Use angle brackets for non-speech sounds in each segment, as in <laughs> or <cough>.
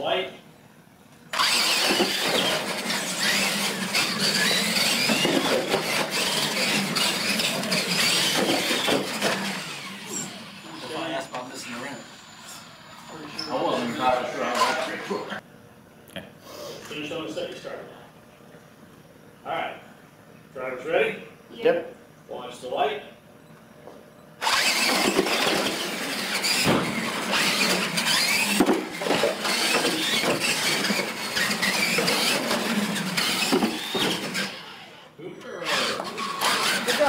that Finish on the second start. All right. Drivers ready? Yep. Watch the light.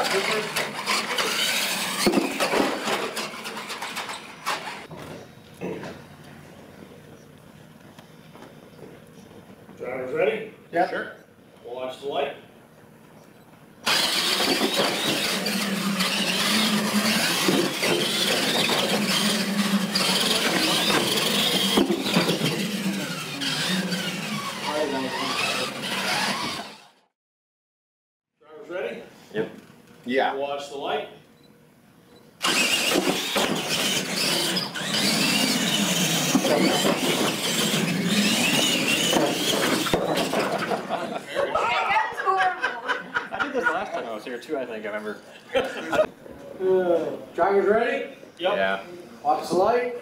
Good job, Cooper. Drivers ready? Yeah. Sure. Watch the light. Drivers ready? Yeah. Watch the light. I did this last time I was here too, I think, I remember. Uh, Drivers ready? Yep. Yeah. Watch the light.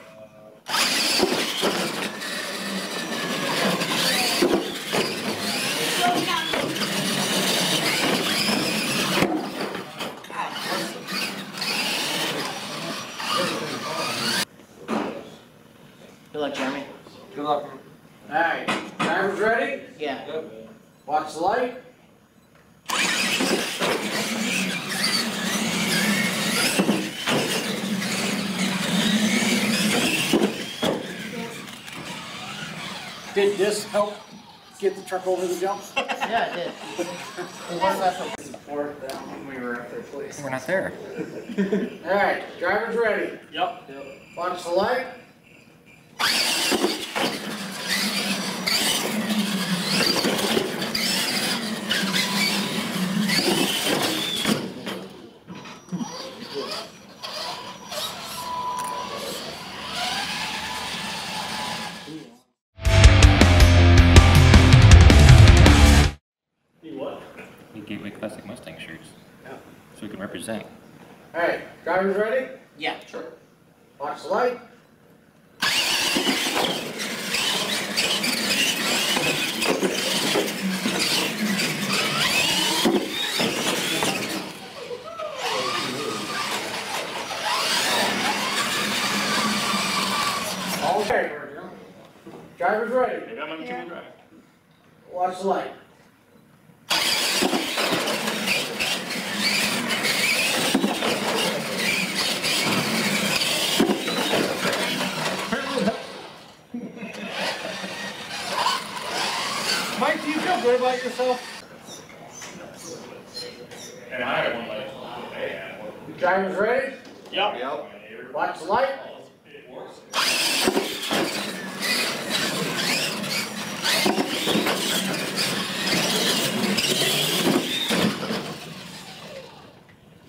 Good luck. Alright, drivers ready? Yeah. Watch the light. Did this help get the truck over the jump? <laughs> Yeah, it did. It was left Support that when we were at their place. We're not there. <laughs> Alright, drivers ready? Yep. Watch the light. So can represent. Alright, drivers ready? Yeah, sure. Watch the light. Okay. Drivers ready? Maybe I'm on two-wheel drive. Watch the light. Mike, do you feel good about yourself? And I had one like. Drivers ready? Yep. Yep. Watch the light.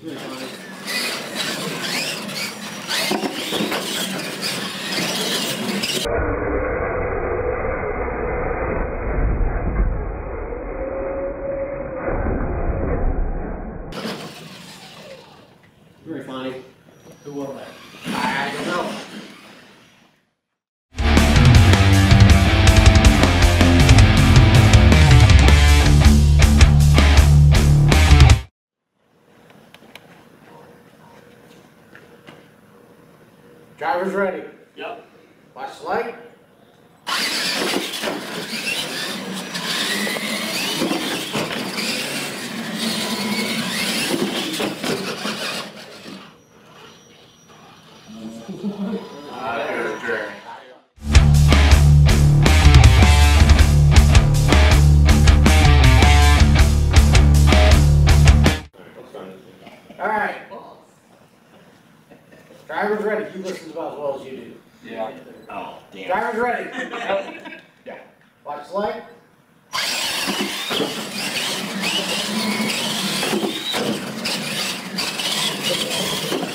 Very <laughs> Ready? Yep. Watch the light. Drivers ready. You listen about as well as you do. Yeah. Oh, damn. Drivers ready? <laughs> Yeah. Watch the light.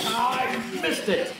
I missed missed it.